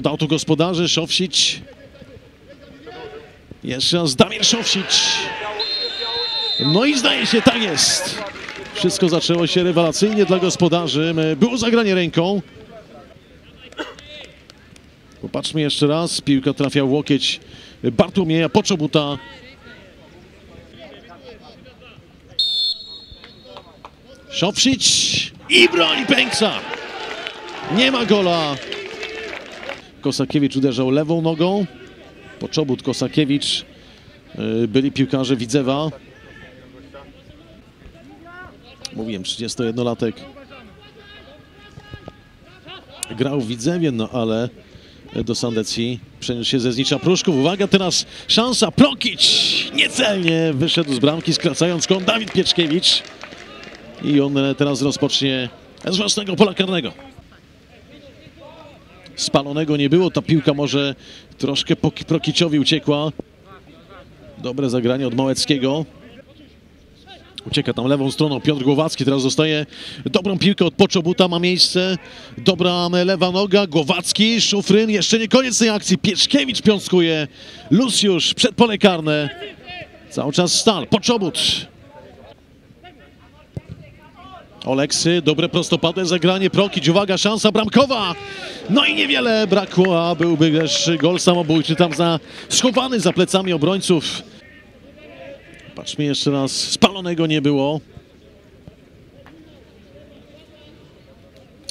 od autogospodarzy Szowsić. Jeszcze raz Damir Szowsić. No i zdaje się, tak jest. Wszystko zaczęło się rewelacyjnie dla gospodarzy. Było zagranie ręką. Popatrzmy jeszcze raz. Piłka trafia w łokieć Bartłomieja Poczobuta. Szopsić i broń Pęksa. Nie ma gola. Kosakiewicz uderzał lewą nogą. Poczobut Kosakiewicz. y, Byli piłkarze Widzewa. Mówiłem, 31-latek. Grał w Widzewie, no ale do Sandecji przeniósł się ze Znicza Pruszków. Uwaga, teraz szansa. Prokić niecelnie wyszedł z bramki, skracając kąt Dawid Pieczkiewicz. I on teraz rozpocznie z własnego pola karnego. Spalonego nie było, ta piłka może troszkę Prokiciowi uciekła. Dobre zagranie od Małeckiego. Ucieka tam lewą stroną Piotr Głowacki, teraz dostaje dobrą piłkę od Poczobuta, ma miejsce, dobra lewa noga, Głowacki, Szufryn, jeszcze nie koniec tej akcji, Pieczkiewicz piąskuje, Lucjusz przed pole karne, cały czas Stal, Poczobut. Oleksy, dobre prostopadłe zagranie, Prokić, uwaga, szansa bramkowa, no i niewiele brakło, a byłby też gol samobójczy tam za, schowany za plecami obrońców. Patrzmy jeszcze raz, spalonego nie było.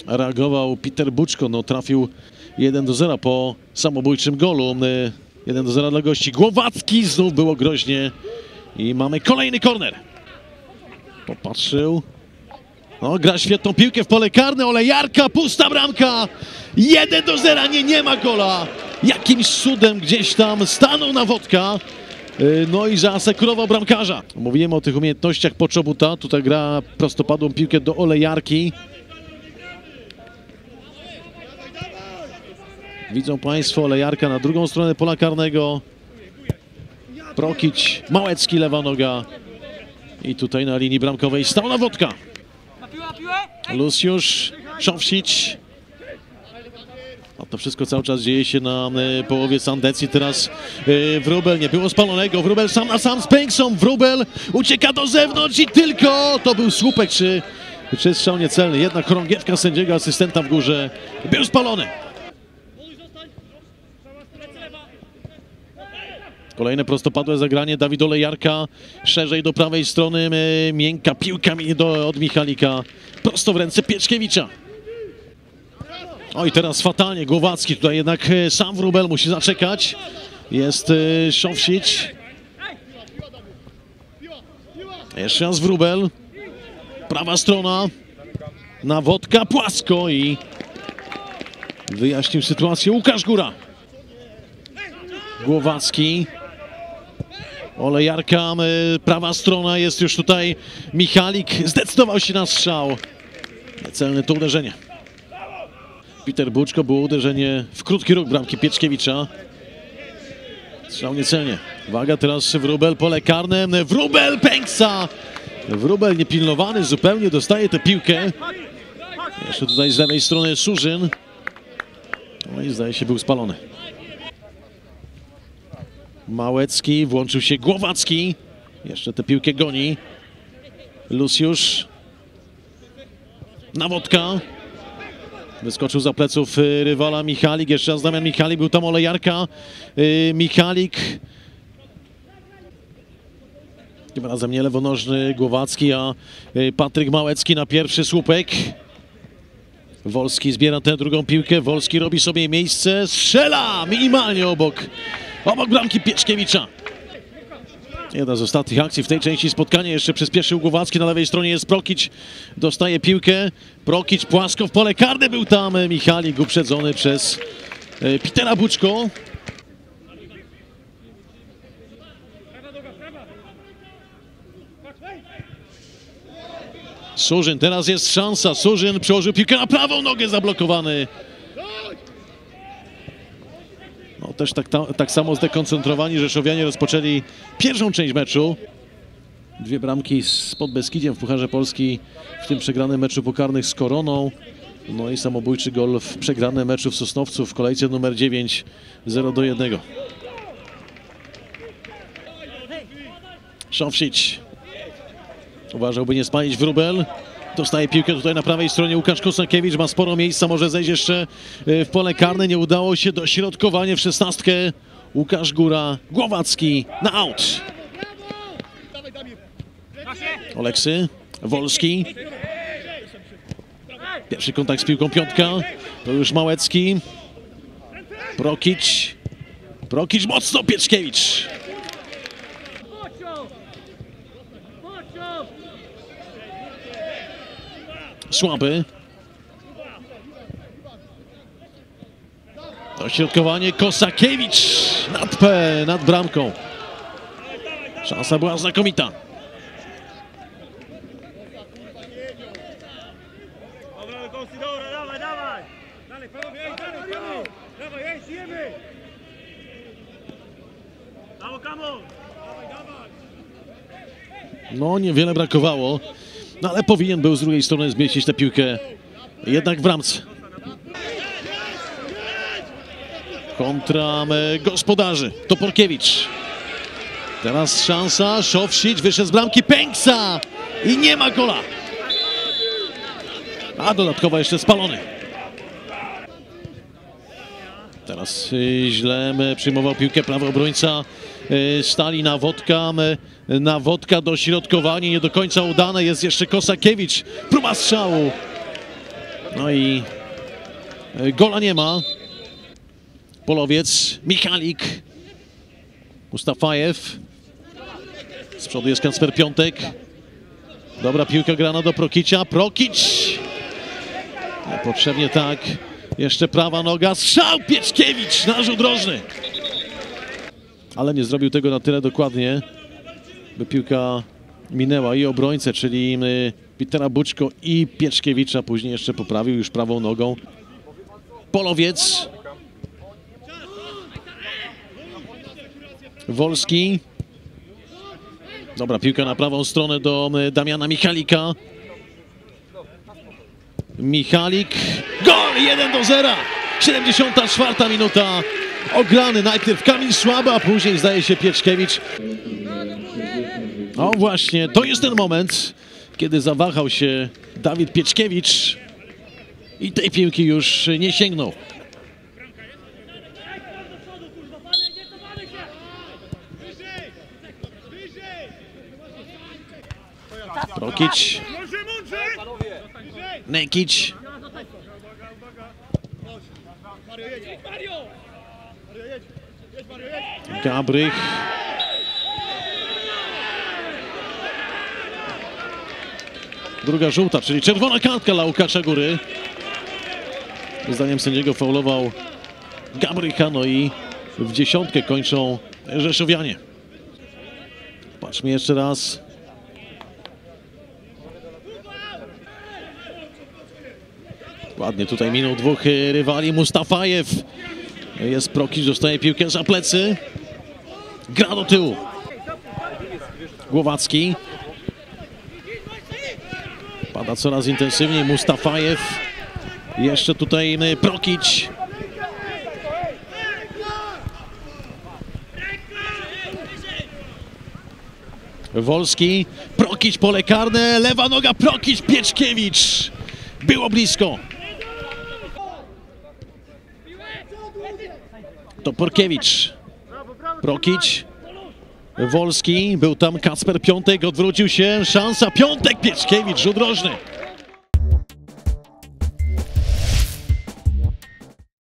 Reagował Peter Buczko, no trafił 1 do 0 po samobójczym golu. Y, 1 do 0 dla gości. Głowacki znów było groźnie i mamy kolejny korner. Popatrzył. No, gra świetną piłkę w pole karne, Olejarka, pusta bramka. 1 do 0, nie, nie ma gola. Jakimś cudem gdzieś tam stanął na wodka. Y, No i zaasekurował bramkarza. Mówiłem o tych umiejętnościach Poczobuta. Tutaj gra prostopadłą piłkę do Olejarki. Widzą Państwo Olejarka na drugą stronę pola karnego. Prokić, Małecki, lewa noga. I tutaj na linii bramkowej stał na wodka. Lucjusz, Szowsić. To wszystko cały czas dzieje się na e, połowie Sandecji. Teraz e, Wróbel, nie było spalonego. Wróbel sam na sam z Pęksą. Wróbel ucieka do zewnątrz i tylko to był słupek czy, czy strzał niecelny. Jednak chorągiewka sędziego asystenta w górze był spalony. Kolejne prostopadłe zagranie Dawid Olejarka szerzej do prawej strony, e, miękka piłka do, od Michalika prosto w ręce Pieczkiewicza. Oj, teraz fatalnie Głowacki, tutaj jednak e, sam Wróbel musi zaczekać. Jest e, Szowsić. Jeszcze raz Wróbel. Prawa strona. Nawodka płasko i wyjaśnił sytuację Łukasz Góra. Głowacki. Olejarka, e, prawa strona jest już tutaj Michalik. Zdecydował się na strzał. Celne to uderzenie. Peter Buczko było uderzenie w krótki róg bramki Pieczkiewicza. Strzał niecelnie. Uwaga, teraz Wróbel, pole karne. Wróbel, Pęksa! Wróbel niepilnowany zupełnie dostaje tę piłkę. Jeszcze tutaj z lewej strony Surzyn. No i zdaje się był spalony. Małecki, włączył się Głowacki. Jeszcze tę piłkę goni. Lucjusz. Nawodka. Wyskoczył za pleców y, rywala Michalik. Jeszcze raz Damian Michalik, był tam Olejarka. Y, Michalik. Tym razem nie lewonożny Głowacki, a y, Patryk Małecki na pierwszy słupek. Wolski zbiera tę drugą piłkę. Wolski robi sobie miejsce. Strzela minimalnie obok, obok bramki Pieczkiewicza. Jedna z ostatnich akcji w tej części spotkania. Jeszcze przyspieszył Głowacki. Na lewej stronie jest Prokić. Dostaje piłkę. Prokić płasko w pole karne. Był tam Michalik uprzedzony przez e, Petera Buczko. Surzyn, teraz jest szansa. Surzyn przełożył piłkę na prawą nogę, zablokowany. No też tak, ta, tak samo zdekoncentrowani Rzeszowianie rozpoczęli pierwszą część meczu. Dwie bramki z pod Beskidziem w Pucharze Polski, w tym przegranym meczu pokarnych z Koroną. No i samobójczy gol w przegranym meczu w Sosnowcu w kolejce numer 9 0 do 1. Szowsić. Uważałby nie spalić wróbel. Dostaje piłkę tutaj na prawej stronie Łukasz Kosakiewicz. Ma sporo miejsca, może zejść jeszcze e, w pole karne. Nie udało się dośrodkowanie w szesnastkę. Łukasz Góra, Głowacki na out. Oleksy, Wolski. Pierwszy kontakt z piłką piątka. To już Małecki. Prokić. Prokić mocno, Pieczkiewicz. Słaby. Dośrodkowanie Kosakiewicz nad, P, nad bramką. Szansa była znakomita. No, niewiele brakowało, no ale powinien był z drugiej strony zmieścić tę piłkę jednak w bramce. Kontra gospodarzy, Toporkiewicz. Teraz szansa, Szowsić wyszedł z bramki, Pęksa i nie ma gola. A dodatkowo jeszcze spalony. Teraz y, źle y, przyjmował piłkę prawy obrońca y, Stali na Wodka. Na Wodka dośrodkowanie nie do końca udane. Jest jeszcze Kosakiewicz. Próba strzału. No i gola nie ma. Polowiec, Michalik, Mustafajew. Z przodu jest Kacper Piątek. Dobra piłka grana do Prokicia. Prokić! Potrzebnie tak. Jeszcze prawa noga. Strzał Pieczkiewicz na rzut. Ale nie zrobił tego na tyle dokładnie, by piłka minęła i obrońcę, czyli y, Petera Buczko i Pieczkiewicza. Później jeszcze poprawił już prawą nogą. Polowiec. Wolski. Dobra, piłka na prawą stronę do y, Damiana Michalika. Michalik. Gol 1 do 0. 74 minuta. Ograny najpierw Kamil Słaba, a później zdaje się Pieczkiewicz. O właśnie, to jest ten moment, kiedy zawahał się Dawid Pieczkiewicz i tej piłki już nie sięgnął. Prokić! Nekić. Gabrych. Druga żółta, czyli czerwona kartka dla Łukasza Góry. Zdaniem sędziego faulował Gabrycha, no i w dziesiątkę kończą Rzeszowianie. Patrzmy jeszcze raz. Ładnie tutaj minął dwóch rywali. Mustafajew jest Prokic, dostaje piłkę za plecy. Gra do tyłu. Głowacki. Pada coraz intensywniej Mustafajew. Jeszcze tutaj y, Prokic. Wolski. Prokic pole karne. Lewa noga Prokic. Pieczkiewicz. Było blisko. To Porkiewicz. Prokić. Wolski. Był tam Kacper Piątek. Odwrócił się. Szansa. Piątek. Pieczkiewicz. Rzut rożny.